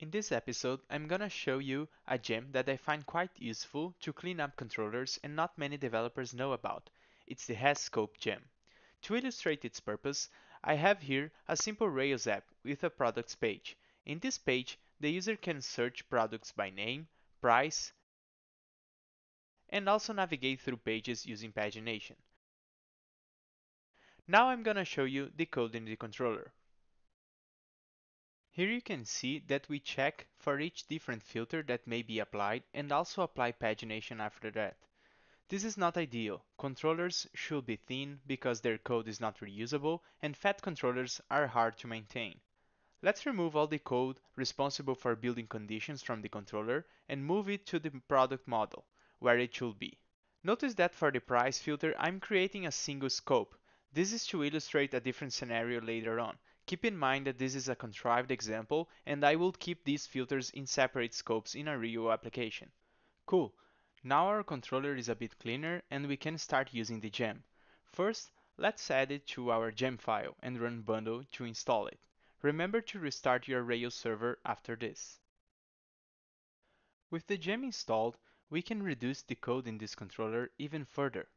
In this episode, I'm gonna show you a gem that I find quite useful to clean up controllers and not many developers know about. It's the HasScope gem. To illustrate its purpose, I have here a simple Rails app with a products page. In this page, the user can search products by name, price, and also navigate through pages using pagination. Now I'm gonna show you the code in the controller. Here you can see that we check for each different filter that may be applied and also apply pagination after that. This is not ideal. Controllers should be thin because their code is not reusable and fat controllers are hard to maintain. Let's remove all the code responsible for building conditions from the controller and move it to the product model, where it should be. Notice that for the price filter I'm creating a single scope. This is to illustrate a different scenario later on. Keep in mind that this is a contrived example and I will keep these filters in separate scopes in a real application. Cool. Now our controller is a bit cleaner and we can start using the gem. First, let's add it to our Gemfile and run bundle to install it. Remember to restart your Rails server after this. With the gem installed, we can reduce the code in this controller even further.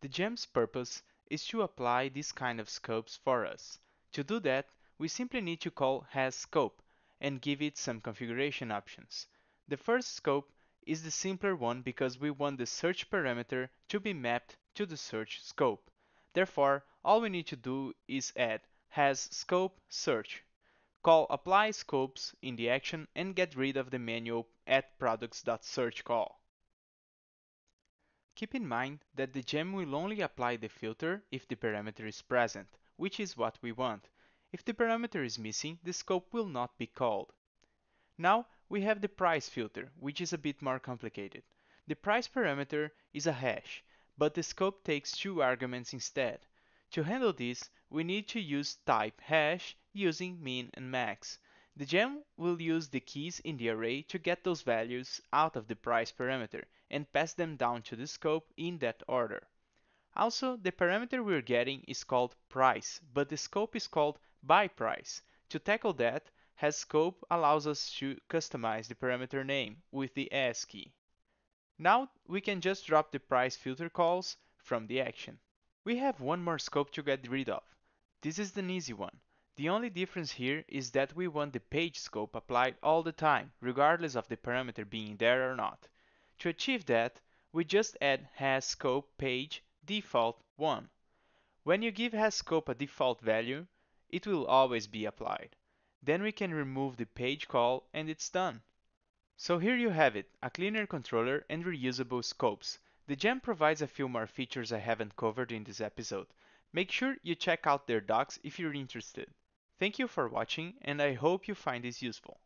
The gem's purpose is to apply this kind of scopes for us. To do that, we simply need to call HasScope and give it some configuration options. The first scope is the simpler one because we want the search parameter to be mapped to the search scope. Therefore, all we need to do is add HasScope search, call apply scopes in the action and get rid of the manual at products.search call. Keep in mind that the gem will only apply the filter if the parameter is present which is what we want. If the parameter is missing, the scope will not be called. Now we have the price filter, which is a bit more complicated. The price parameter is a hash, but the scope takes two arguments instead. To handle this, we need to use type hash using min and max. The gem will use the keys in the array to get those values out of the price parameter and pass them down to the scope in that order. Also, the parameter we're getting is called price, but the scope is called by price. To tackle that, HasScope allows us to customize the parameter name with the as key. Now we can just drop the price filter calls from the action. We have one more scope to get rid of. This is an easy one. The only difference here is that we want the page scope applied all the time, regardless of the parameter being there or not. To achieve that, we just add HasScope page default 1. When you give HasScope a default value, it will always be applied. Then we can remove the page call and it's done. So here you have it, a cleaner controller and reusable scopes. The gem provides a few more features I haven't covered in this episode. Make sure you check out their docs if you're interested. Thank you for watching and I hope you find this useful.